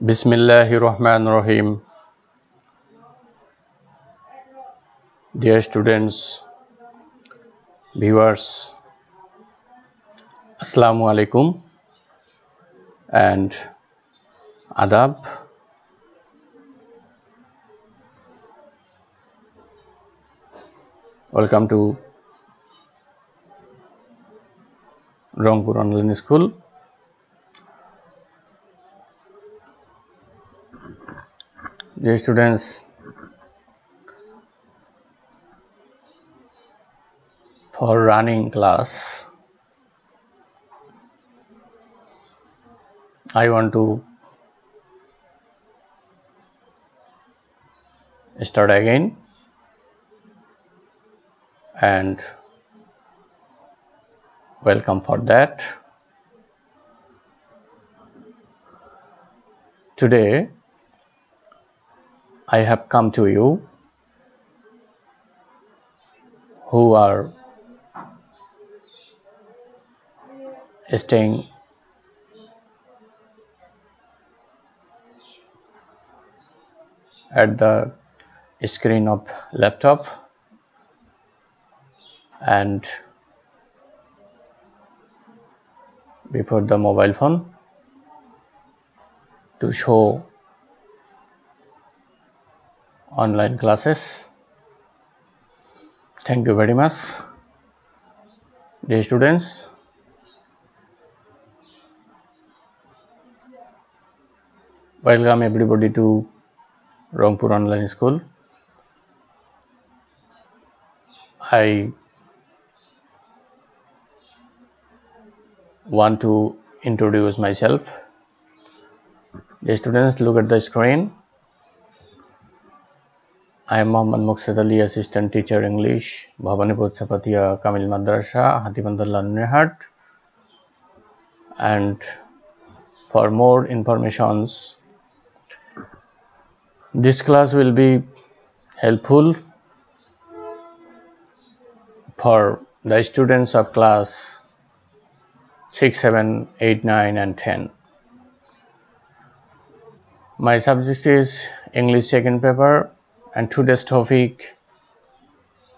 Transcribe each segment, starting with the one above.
Bismillahirrahmanirrahim. Dear students, viewers, Assalamu alaikum and adab. Welcome to Rangpur Online School. Dear students, for running class, I want to start again and welcome for that. Today, I have come to you who are staying at the screen of laptop and before the mobile phone to show online classes. Thank you very much, dear students. Welcome everybody to Rangpur Online School. I want to introduce myself. Dear students, look at the screen. I am Mohammad Muqsad Assistant Teacher English, Bhavanipur Chapatia Kamil Madrasa, Hatibandha Lalmonirhat. And for more informations, this class will be helpful for the students of class 6, 7, 8, 9 and 10. My subject is English second paper and today's topic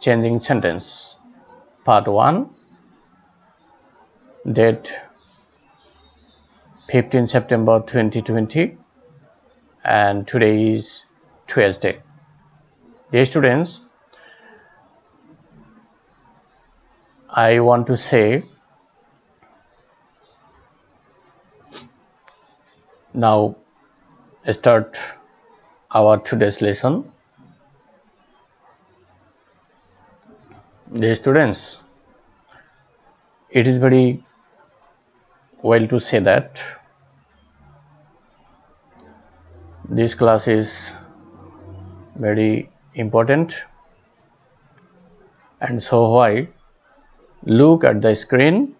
changing sentence part 1 date 15 September 2020 and today is Tuesday. Dear students, I want to say now start our today's lesson. Dear students, it is very well to say that this class is very important. And so why? Look at the screen.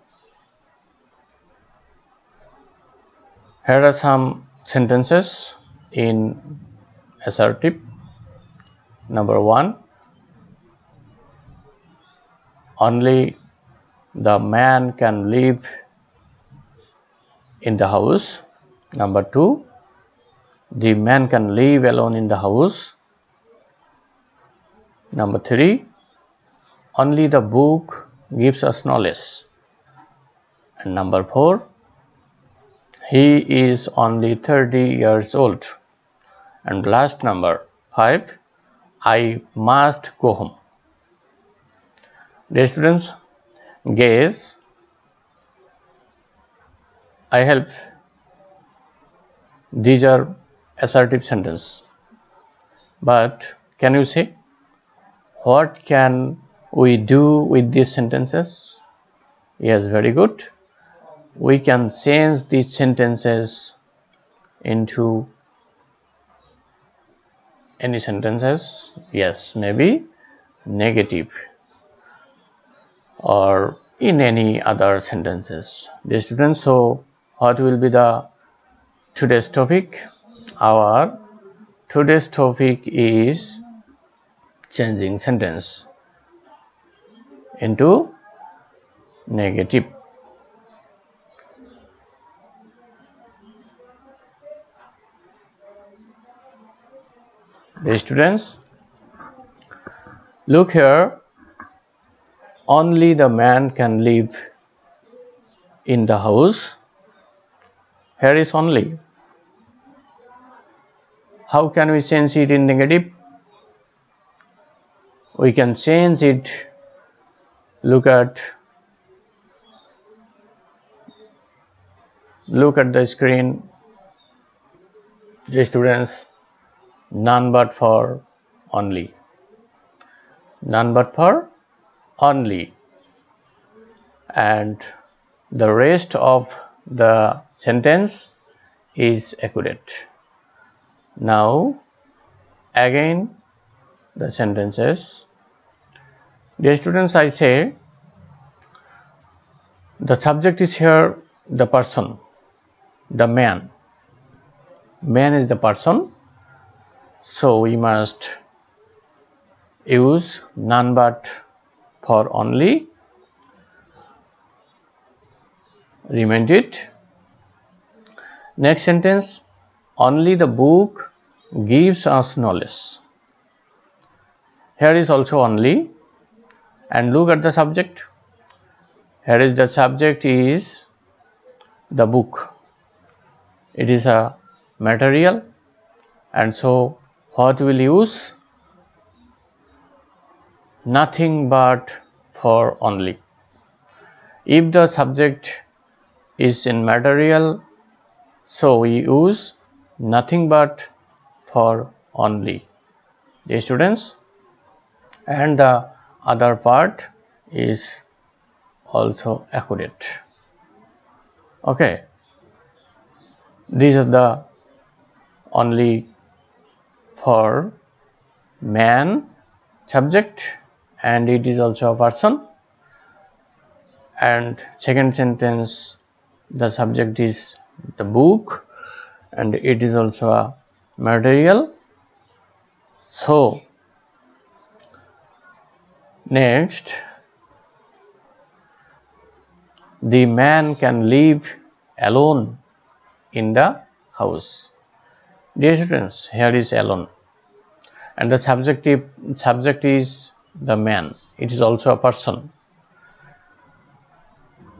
Here are some sentences in assertive number one only the man can live in the house. Number two the man can live alone in the house. Number three only the book gives us knowledge. And number four he is only 30 years old. And last number 5 I must go home dear students guess I help. These are assertive sentence but can you say what can we do with these sentences? Yes very good. We can change these sentences into any sentences. Yes maybe negative or in any other sentences. Dear students so what will be the today's topic? Our today's topic is changing sentence into negative. The students look here only the man can live in the house. Here is only. How can we change it in negative? We can change it. Look at look at the screen. The students none but for only. None but for only. And the rest of the sentence is accurate. Now again the sentences. Dear students i say the subject is here the person the man. Man is the person. So we must use none but for only remind it. Next sentence only the book gives us knowledge. Here is also only. And look at the subject. Here is the subject is the book. It is a material. And so what will use nothing but for only. If the subject is in material so we use nothing but for only. The students and the other part is also accurate. Okay. These are the only for man subject and it is also a person. And second sentence the subject is the book. And it is also a material. So next the man can live alone in the house. Dear students here is alone. And the subjective subject is the man. It is also a person.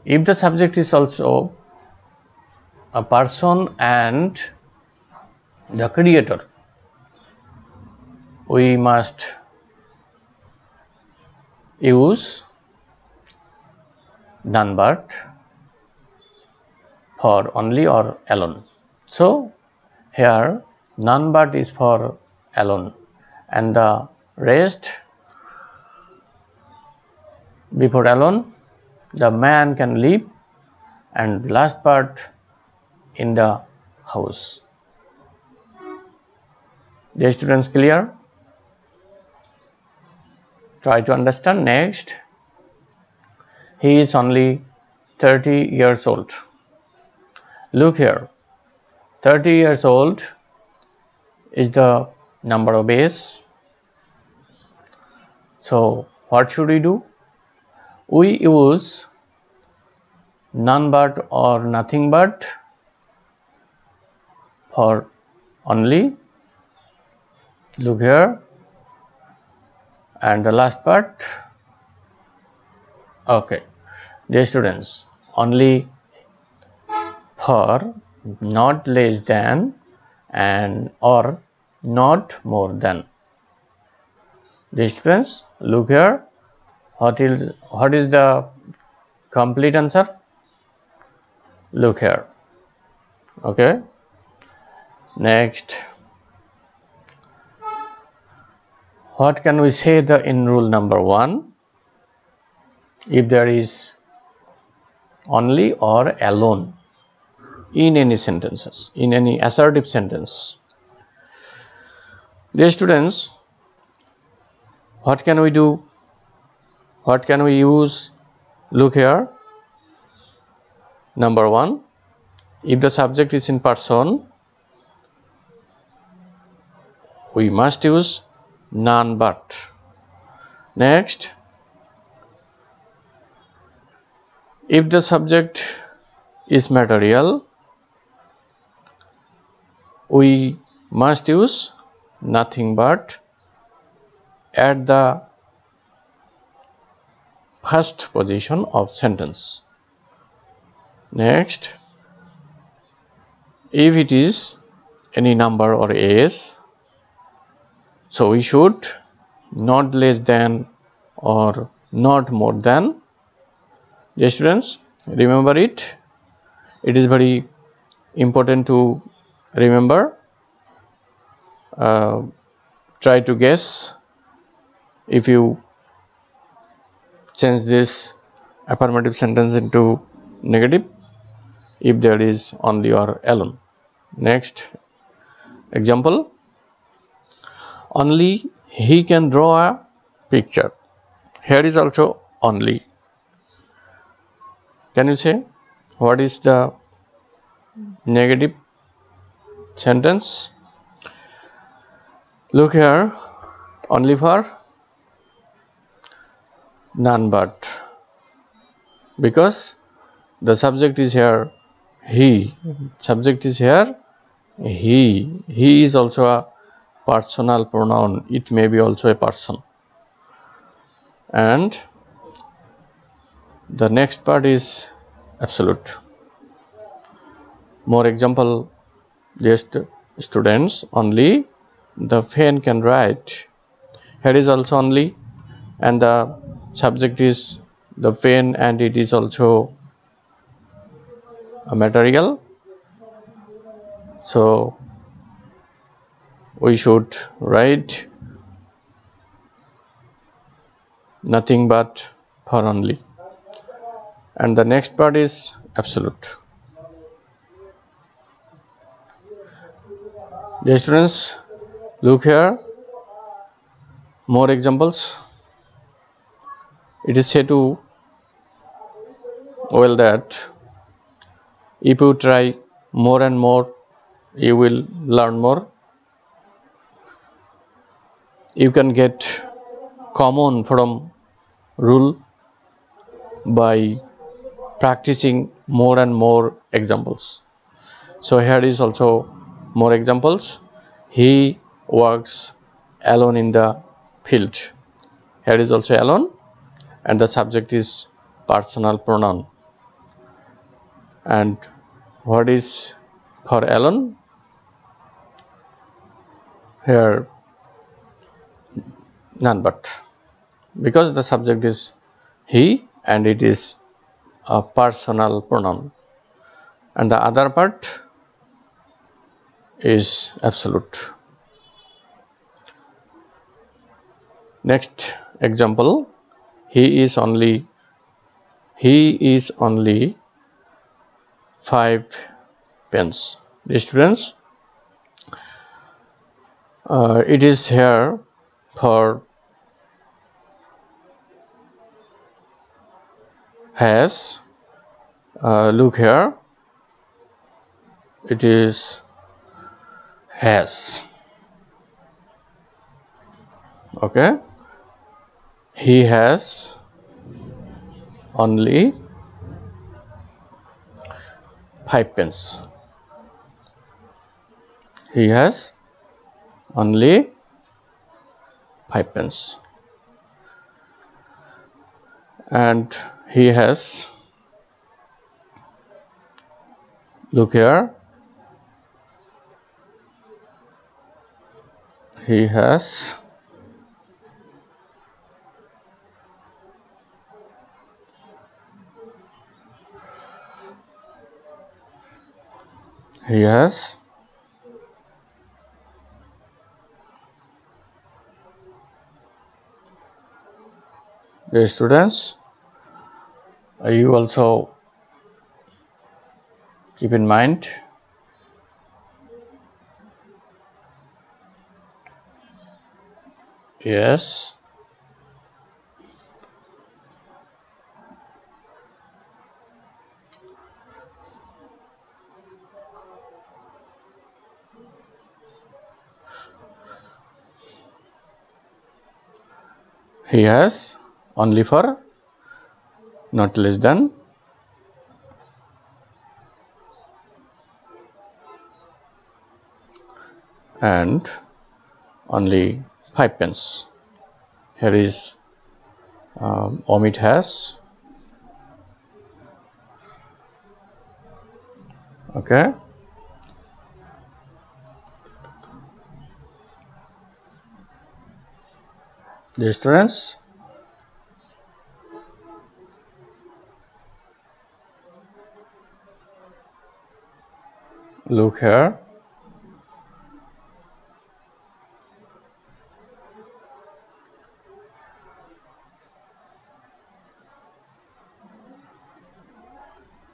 If the subject is also a person and the creator we must use none but for only or alone. So here none but is for alone and the rest before alone the man can live and last part in the house. The students clear? Try to understand next. He is only 30 years old. Look here. 30 years old is the number of days. So what should we do? We use none but or nothing but for only. Look here. And the last part. Okay. Dear students only for not less than and or not more than. Dear students look here what is what is the complete answer look here okay Next, what can we say the in rule number one? If there is only or alone in any sentences, in any assertive sentence. Dear students, what can we do? What can we use? Look here. Number one, if the subject is in person, we must use none but next if the subject is material we must use nothing but at the first position of sentence. Next if it is any number or s so we should not less than or not more than. Yes students remember it. It is very important to remember. Uh, try to guess if you change this affirmative sentence into negative if there is only or alone. Next example. Only he can draw a picture. Here is also only. Can you say what is the negative sentence? Look here. Only for none but. Because the subject is here he. Subject is here he. He is also a personal pronoun. It may be also a person. And the next part is absolute. More example just students only the pen can write. Here is also only and the subject is the pen and it is also a material. So we should write nothing but for only. And the next part is absolute. Dear students look here. More examples it is said to well that if you try more and more you will learn more. You can get common from rule by practicing more and more examples. So here is also more examples. He works alone in the field. Here is also alone and the subject is personal pronoun. And what is for alone here none but. Because the subject is he and it is a personal pronoun. And the other part is absolute. Next example he is only he is only 5 pence. The students uh, it is here for has uh, look here. It is has. Okay he has only five pence he has only five pence and he has look here he has has the students are you also keep in mind yes he has only for not less than and only 5 pence. Here is um, omit has. Okay students look here.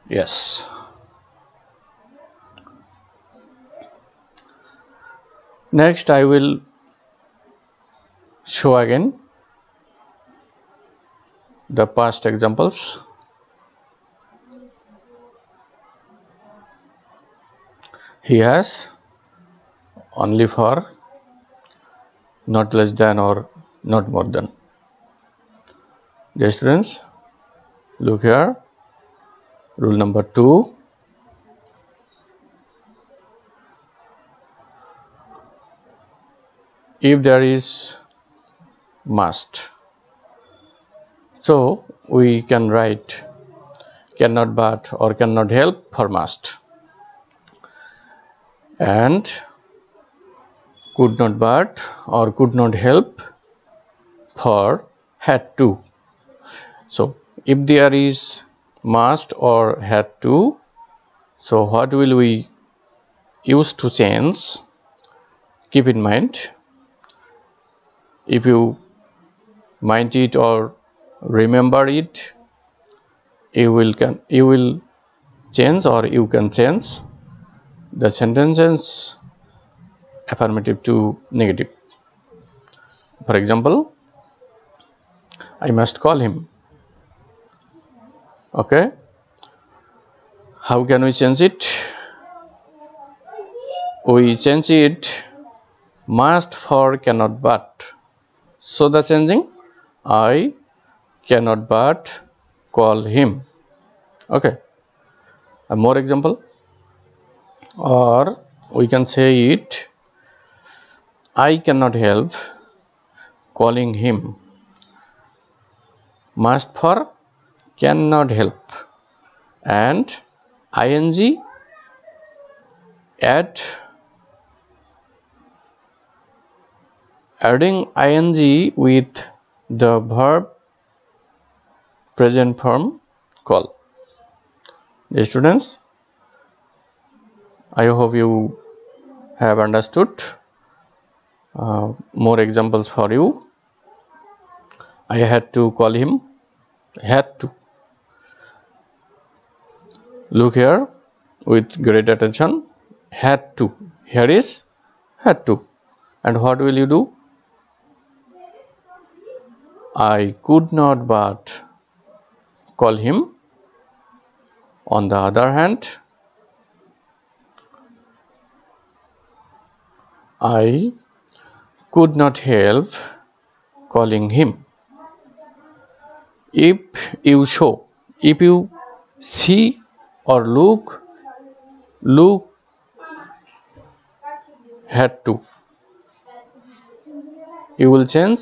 Yes. Next I will show again the past examples. He has only for not less than or not more than. Dear students look here. Rule number 2 if there is must. So we can write cannot but or cannot help for must. And could not but or could not help for had to. So if there is must or had to so what will we use to change? Keep in mind if you mind it or remember it you will can you will change or you can change the sentences affirmative to negative. For example I must call him. Okay? How can we change it? We change it must for cannot but. So the changing I cannot but call him. Okay. A more example. Or we can say it I cannot help calling him. Must for cannot help. And ing add adding ing with the verb present form call. The students I hope you have understood uh, more examples for you. I had to call him. Had to. Look here with great attention. Had to. Here is had to. And what will you do I could not but call him on the other hand I could not help calling him. If you show, if you see or look, look had to. You will change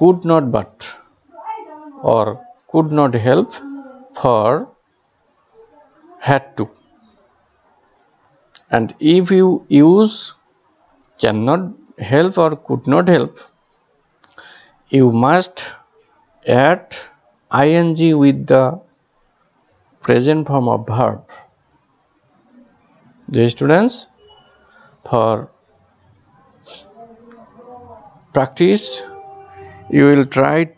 could not but or could not help for had to. And if you use cannot help or could not help you must add ing with the present form of verb. The students for practice you will try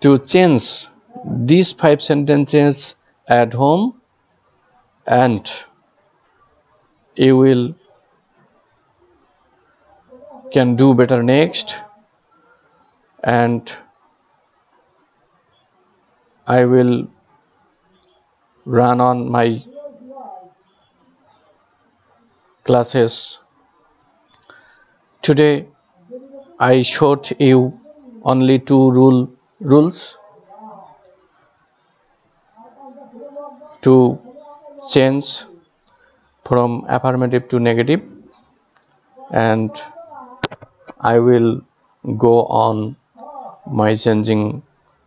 to change these five sentences at home and you will can do better next. And I will run on my classes. Today I showed you only two rule rules. To change from affirmative to negative. And I will go on my changing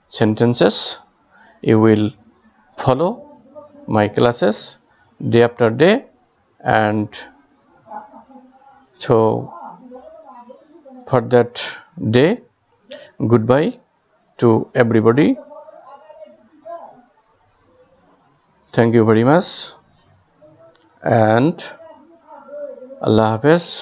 sentences. You will follow my classes day after day. And so for that day. Goodbye to everybody. Thank you very much. And Allah Hafiz